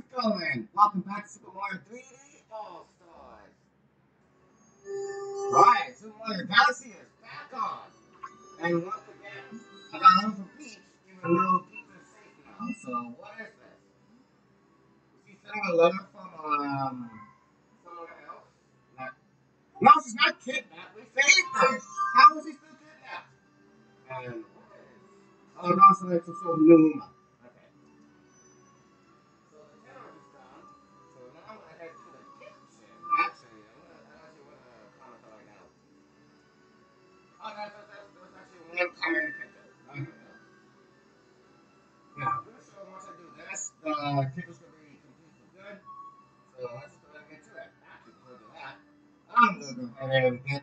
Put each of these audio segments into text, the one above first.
it going? Welcome back to Super Mario 3D All Stars. Right, Super Mario Galaxy is back on. And once again, I got one from Peach, even though Peach is safe now. So, what is this? She sent a letter from, um, someone else? No, she's not kidnapped. We saved her. How is she still kidnapped? And what is. Oh, no, so it's a sort of Yeah. Once I do this, the be completely good. So let's go ahead and get to it. That, I'm going to get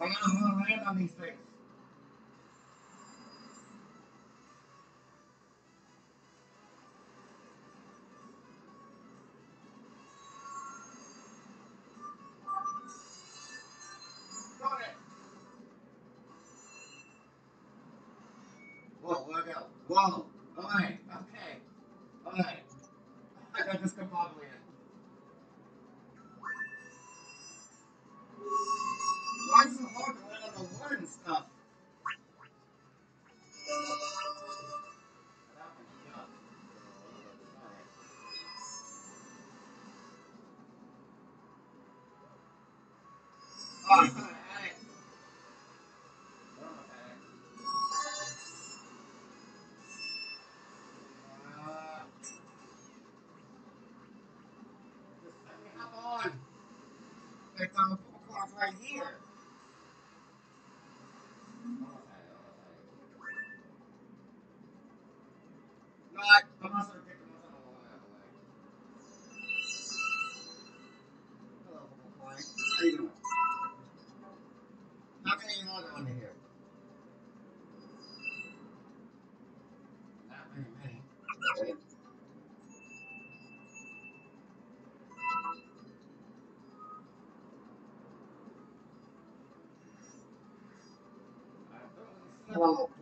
I gotta land on these things. Whoa, I? Whoa! Alright, okay. Alright. I got this. marathon for the right here. aquela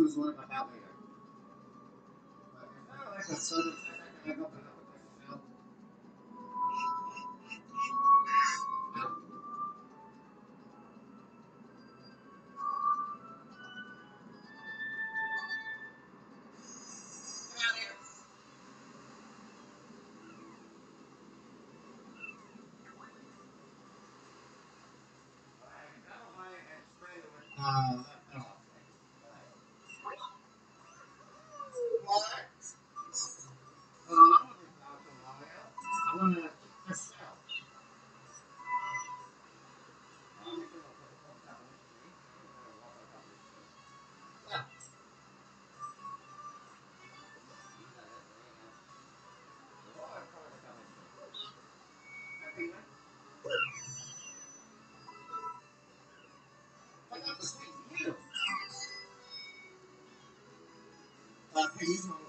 was one of my outlier. But, oh, 什么？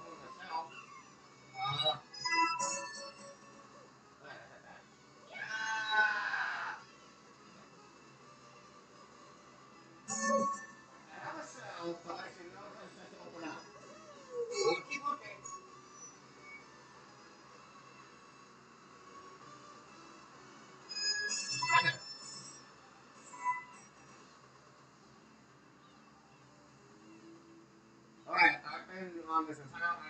long as it's out.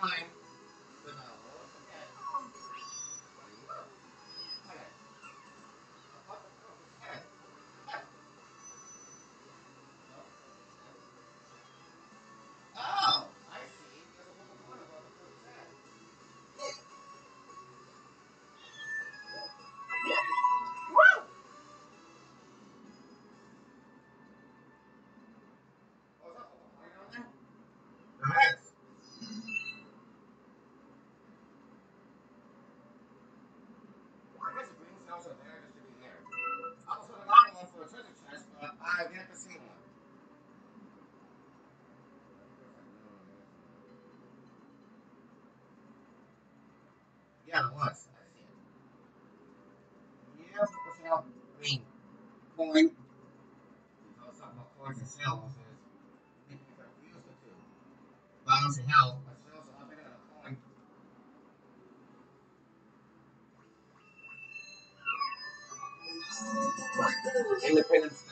time Yeah, it was. Yeah, without, I mean, You know something about points and cells is making the two. Bombs and hell, but are bigger than a coin. Independence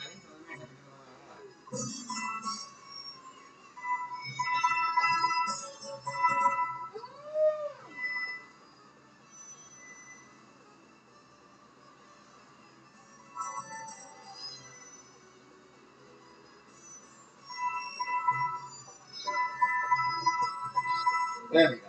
There we go.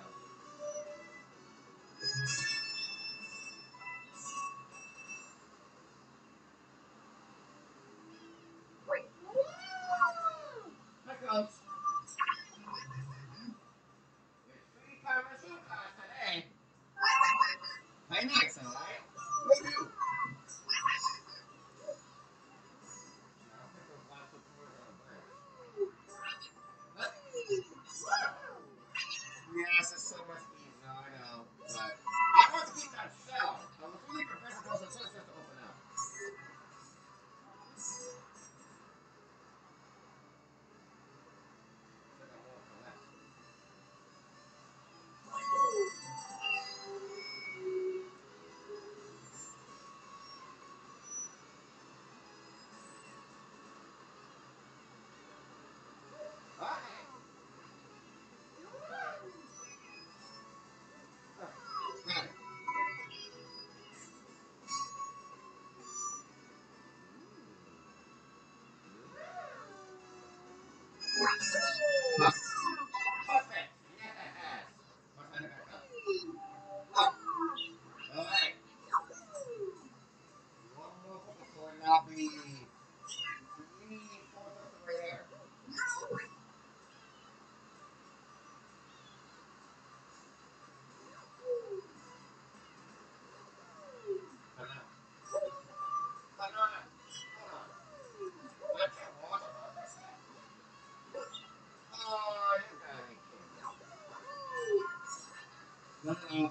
you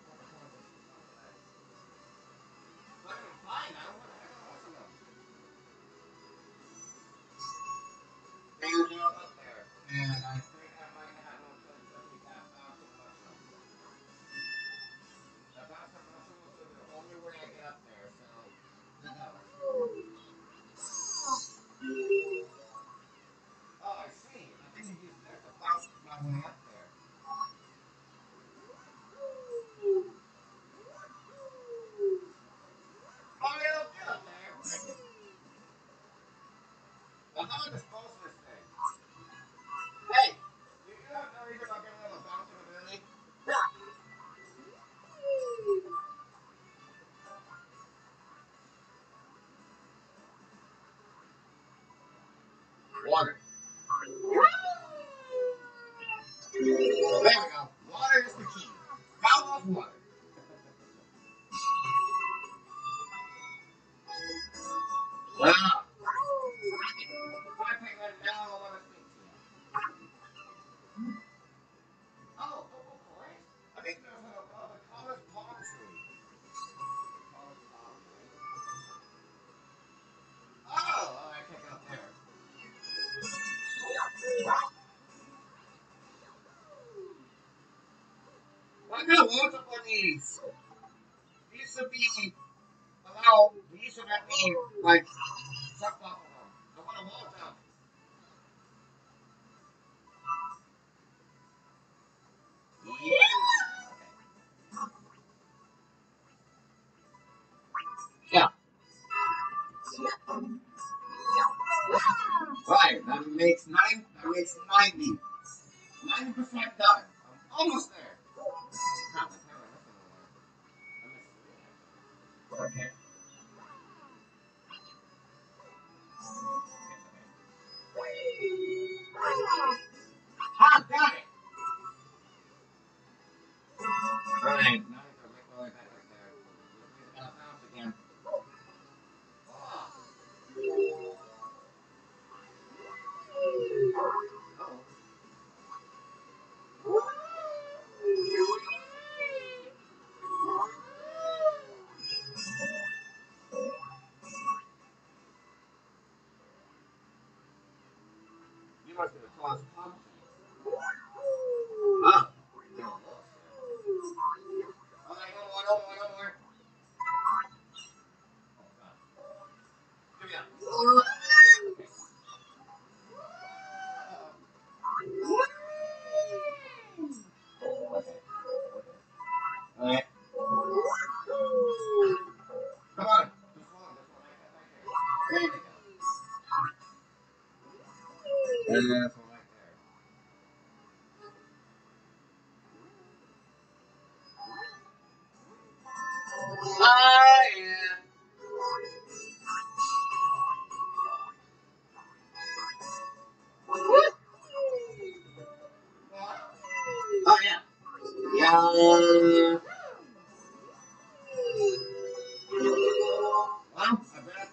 honest. I'm gonna load these. Be. These like sucked off of them. I want to them. Yeah. Right. That makes nine. That makes ninety. Ninety percent question the cost comes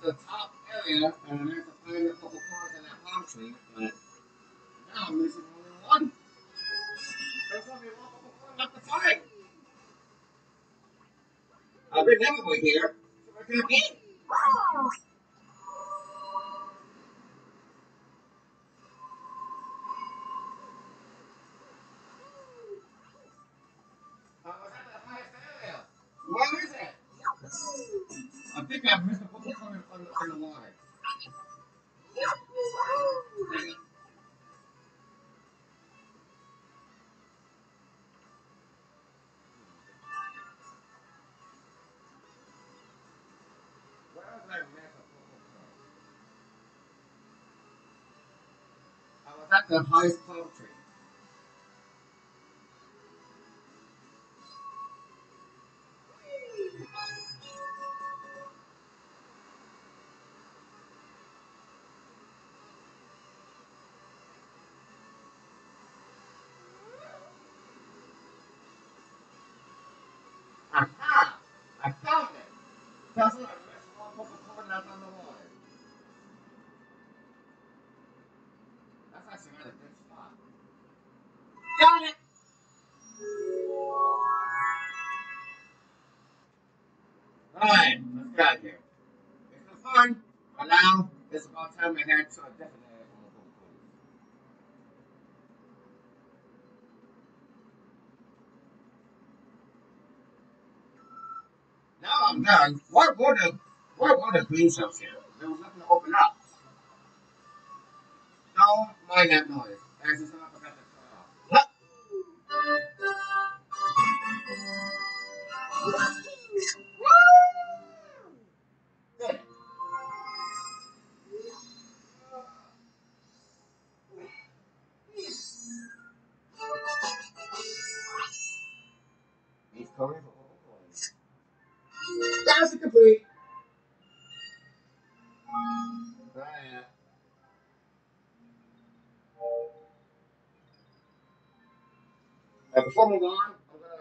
the top area, and I there's to find a purple coins in that palm tree, but now I'm missing only one. There's only one purple coin left to find. Uh, I've been here. The highest power trade. It's time head to a different area from the purple coordinates. Now I'm done. What were the what were the green cells here? There was nothing to open up. Don't mind that noise. As it's not to turn off. Before we move on, I'm gonna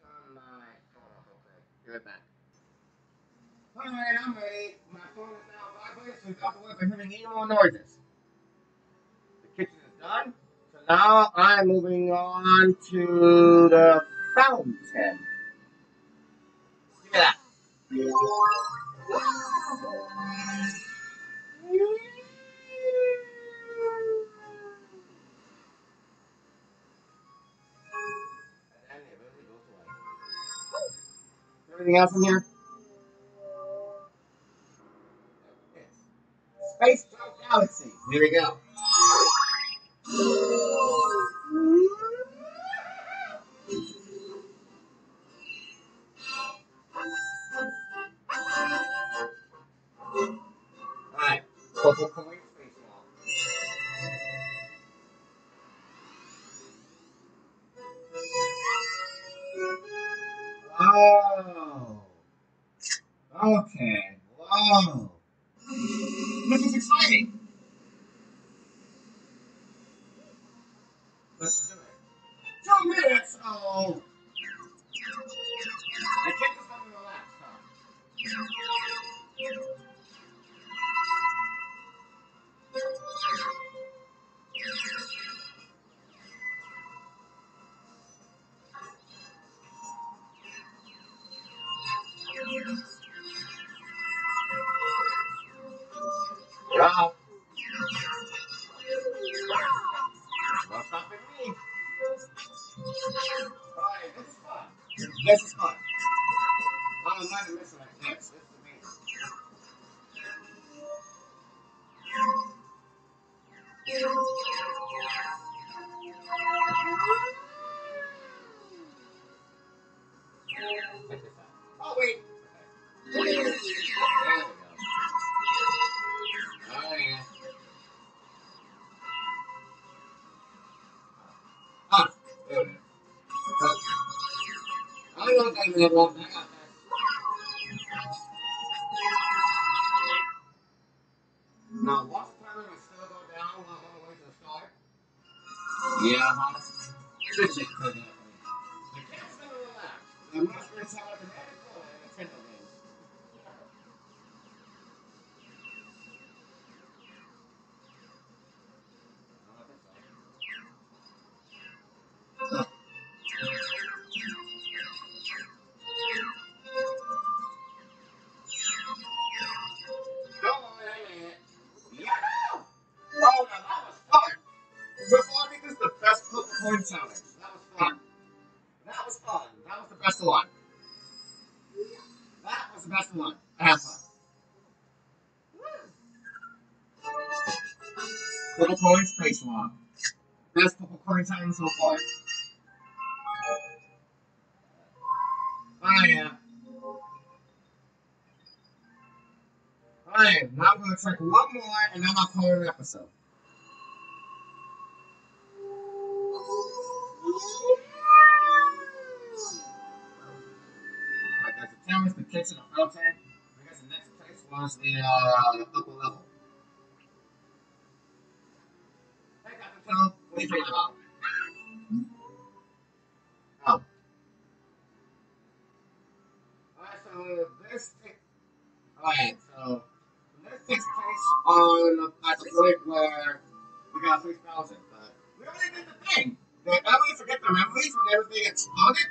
turn my phone off real quick. Be right back. Alright, I'm ready. My phone is now vibrating, so it's out the way for hearing any more noises. The kitchen is done. So now I'm moving on to the fountain. Give me that. Anything else in here? Space Galaxy. Here we go. Yeah. I challenge. That was fun. That was fun. That was the best one. That was the best one. I had fun. A coin space walk. Best coin challenge so far. Oh yeah. Alright, now I'm gonna check one more and then I'll call it an episode. Was uh, upper level. Alright, so this. Alright, so this takes place on the point where we got three thousand. But we already did the thing. Did everybody forget the memories when everything exploded?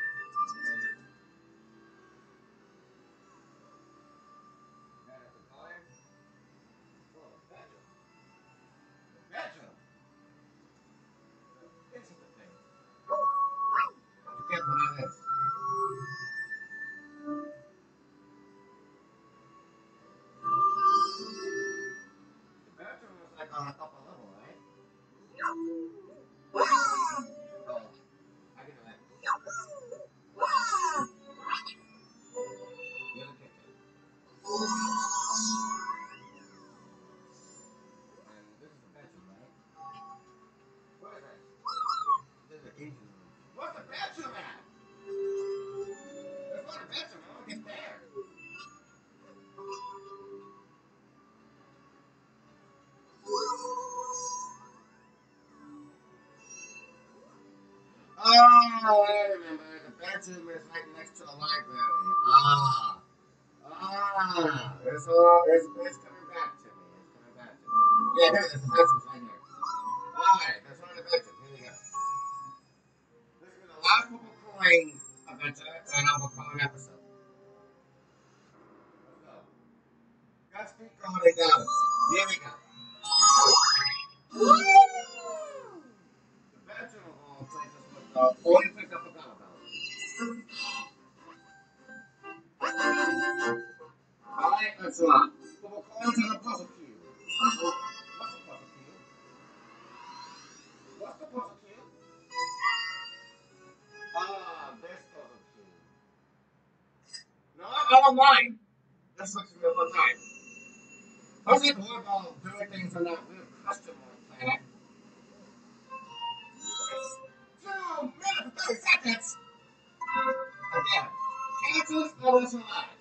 I remember. The bedroom is right next to the library. Ah. Ah. It's all, it's, it's coming back to me. It's coming back to me. Yeah, it is. Puzzle cube. Puzzle. What's puzzle cube? What's the? Ah, this puzzle. No, I don't mind. Real time. Let's get more doing things on that weird custom planet. Two minutes and 30 seconds! Again, Kansas always alive.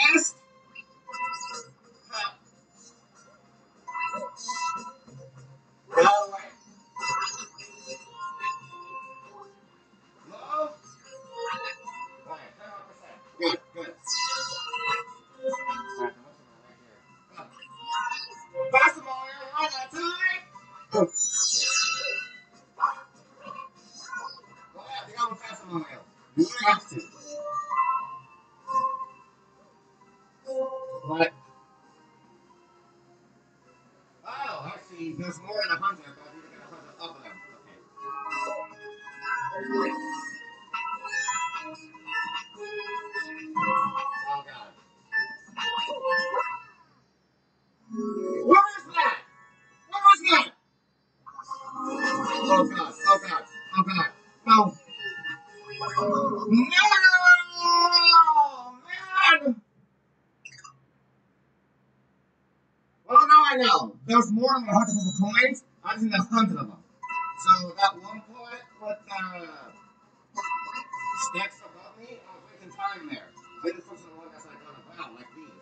I Know. There's more than a hundred of coins. I just need a hundred of them. So that one point with uh, stacks above me, I was time there. Just focus the one that's like on the ground, like these.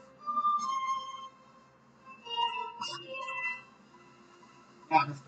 The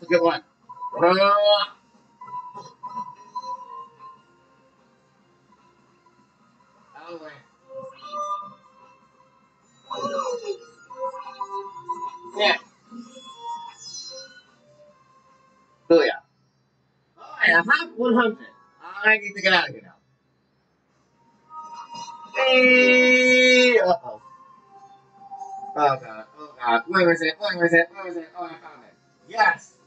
That's a good one. Uh. Oh, yeah. All right, I have 100. I need to get out of here now. Hey! Uh-oh. Oh, God. Oh, God. Where was it? Where was it? Where was it? Oh, I found it. Yes!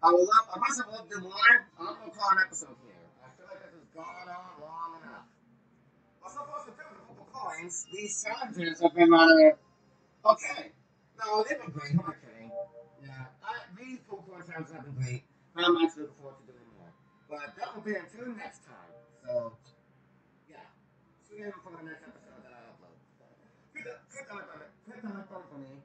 I will love, I must have loved them more. I'm gonna call an episode here. I feel like this has gone on long enough. What's supposed to do with the purple coins? These challenges have been rather okay. No, they've been great. Who am I kidding? Yeah, I, these purple coin challenges have been great. I'm actually looking forward to doing more. But that will be until next time. So, yeah. Tune in for the next episode that I upload. Click on, click on, click on the button for me